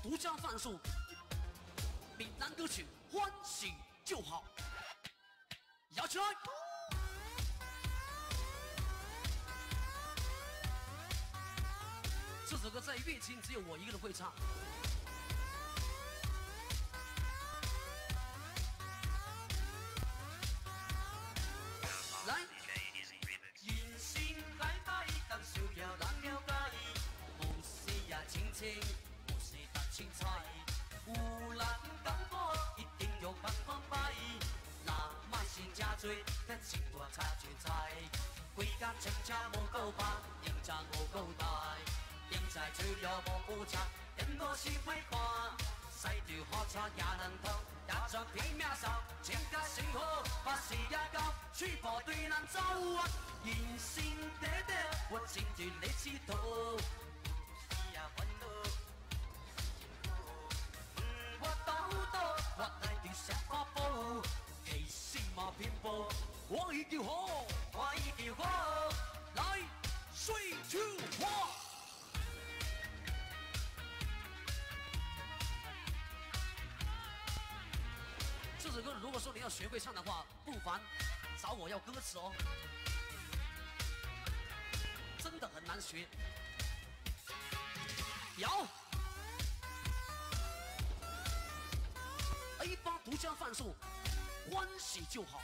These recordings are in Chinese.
独家放送闽南歌曲《欢喜就好》，摇起来！这首歌在乐清只有我一个人会唱。多，咱生活差就知。规家亲车无够白，用车无够大，用菜除了无好吃，电脑是歹看。驶着好车也能通，也全拼命扫，情甲生活，把事业到，去部队咱走！人生短短，我真正咧佚佗，如果说你要学会唱的话，不妨找我要歌词哦，真的很难学。摇，A 八独家放送，欢喜就好。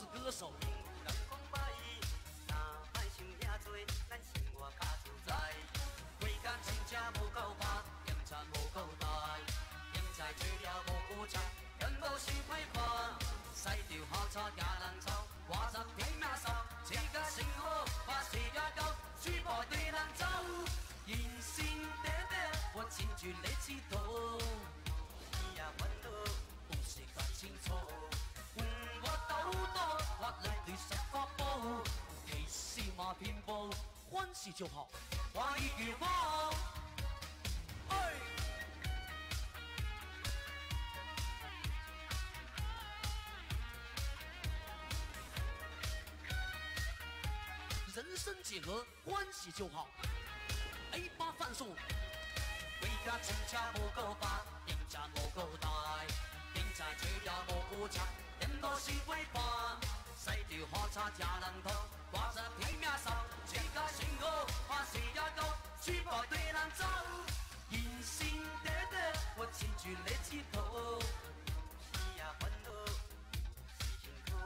是歌手，有人讲歹，若莫想遐多，咱生活较自在。规家亲车无够拍，盐茶无够大，盐菜除了无好食，人无想歹看。驶着好车也人操，外十天命扫，车甲生活，把事业到，水部队人走。人生短短，我真就咧佚佗，实嘛拼搏，欢喜就好。我已叫我，哎，人生几何，欢喜就好。A 八放送，为家亲戚无够巴，人家无够大，人家嘴也无够长，人多是尾巴，使着好茶吃人头，挂着拼命手，自家辛苦，怕事也高，嘴巴对人走，人生短短，我亲像咧佚佗，是呀烦恼，是辛苦，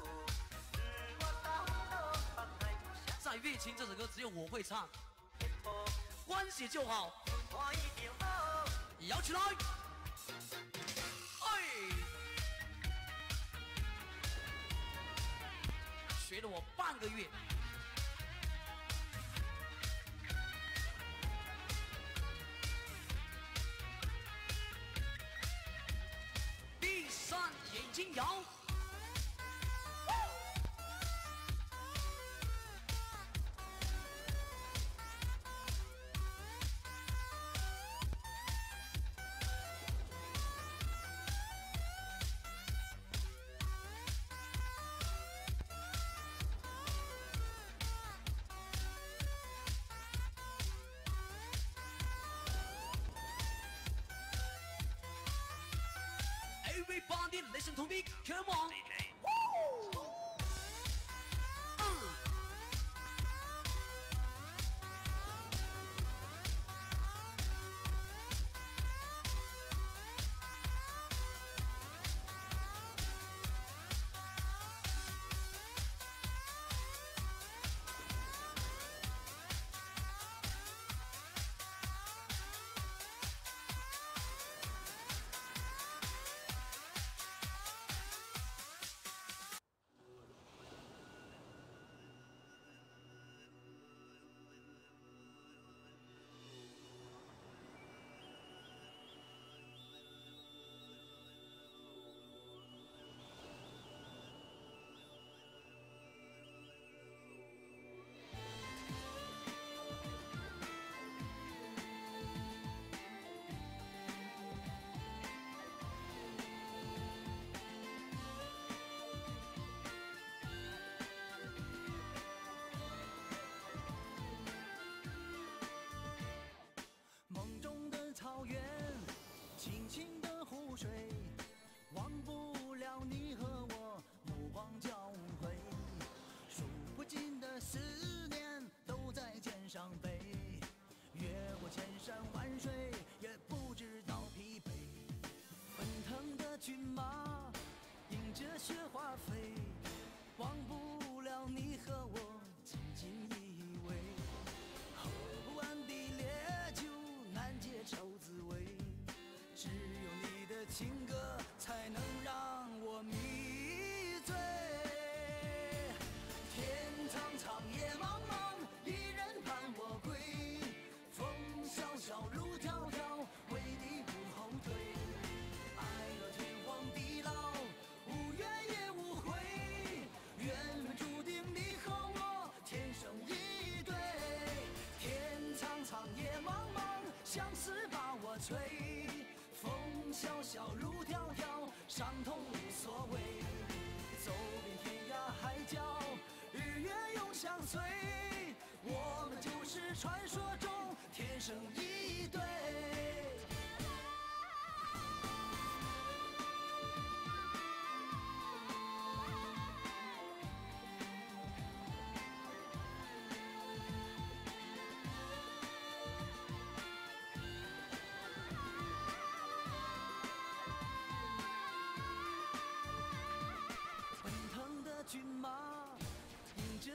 嗯，我到老把太不想在乐清这首歌只有我会唱，一步，欢喜就好，我一定好。摇起来！学了我半个月。闭上眼睛摇。Everybody listen to me, come on. 水，相思把我催。风萧萧，路迢迢，伤痛无所谓。走遍天涯海角，日月永相随。我们就是传说中天生一对。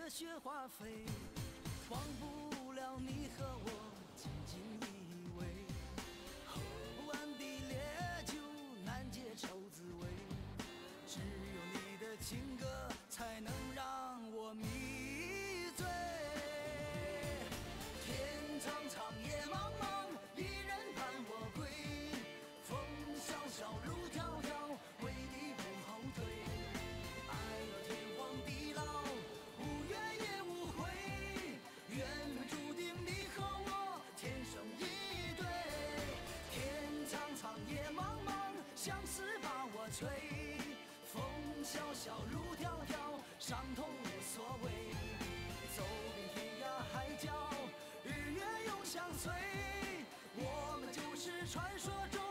雪花飞，忘不了你和我吹风萧萧路迢迢伤痛无所谓。走遍天涯海角日月永相随我们就是传说中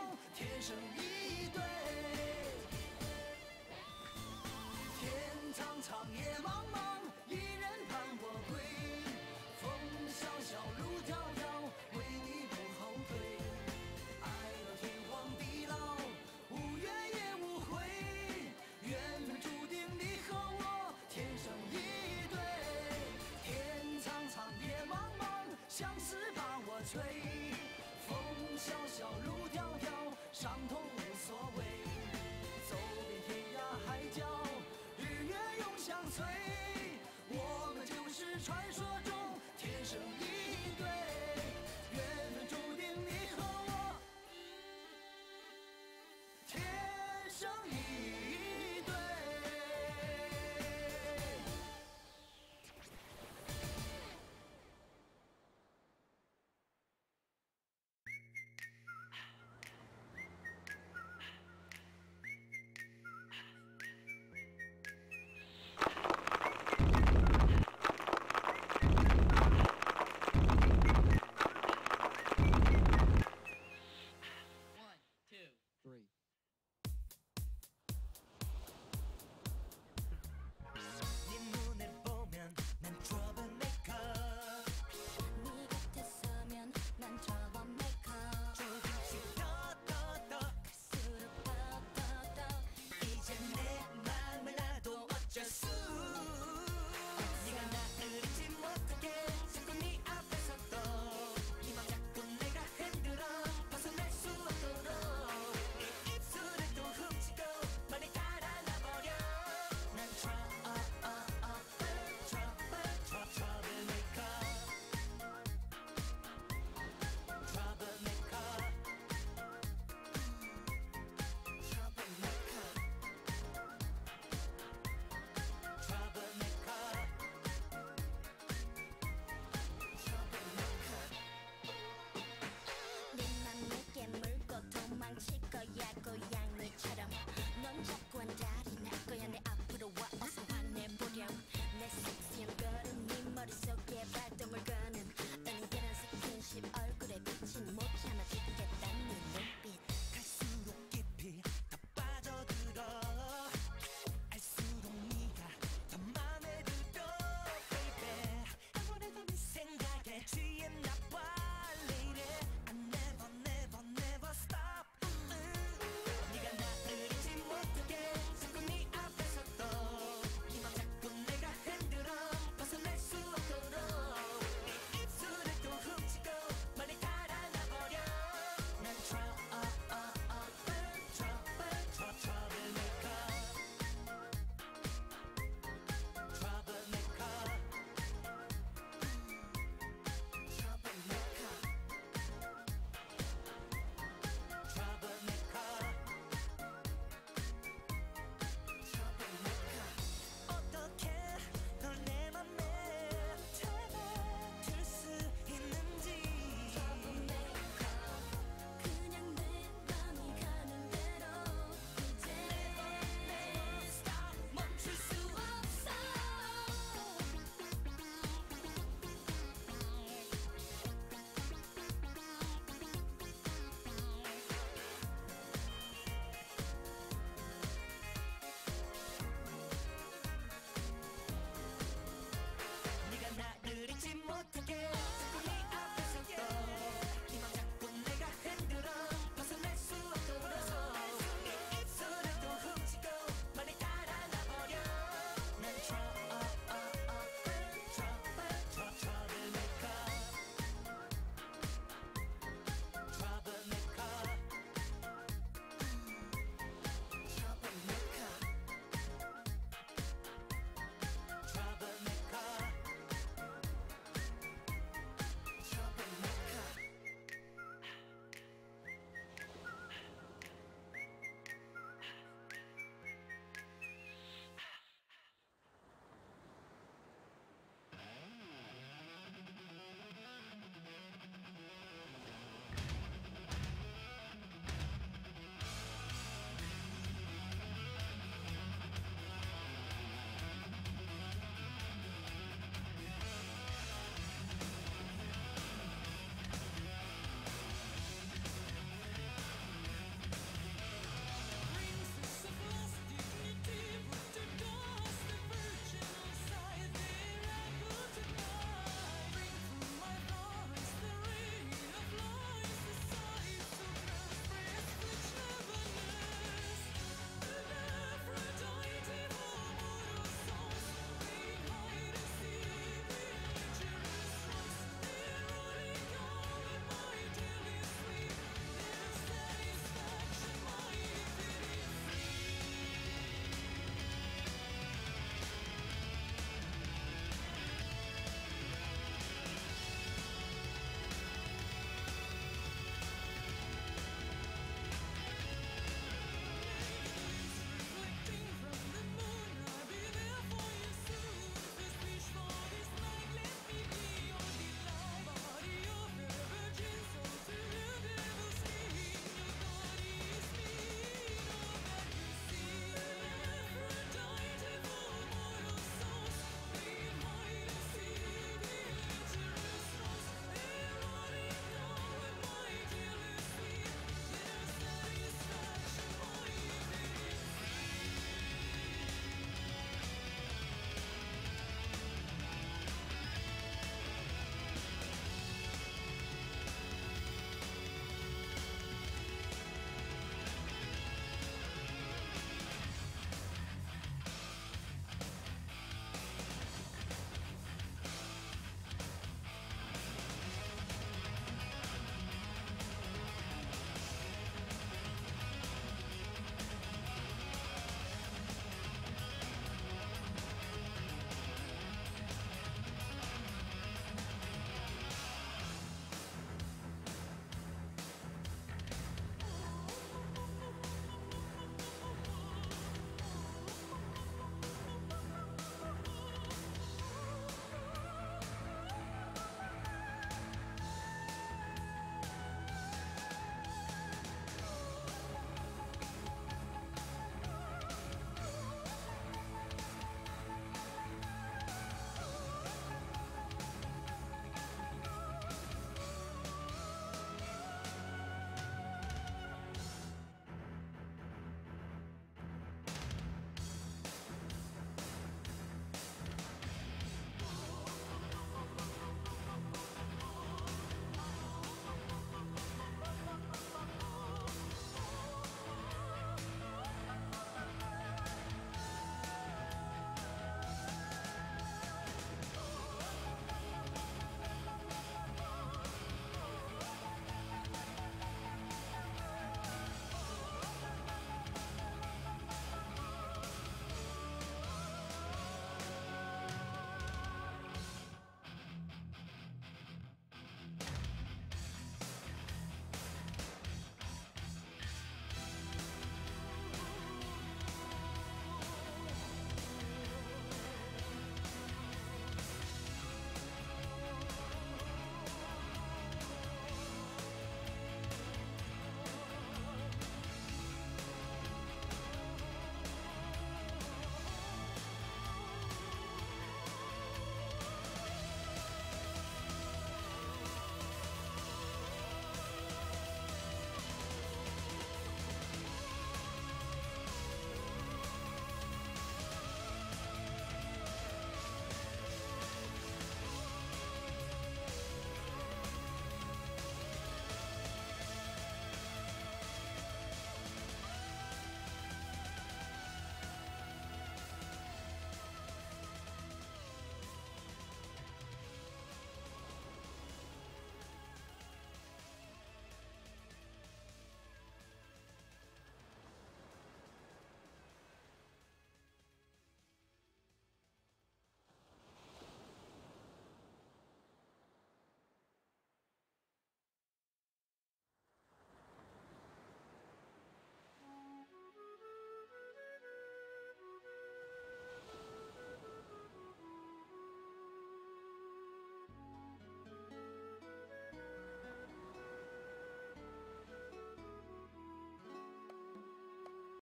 我们就是传说。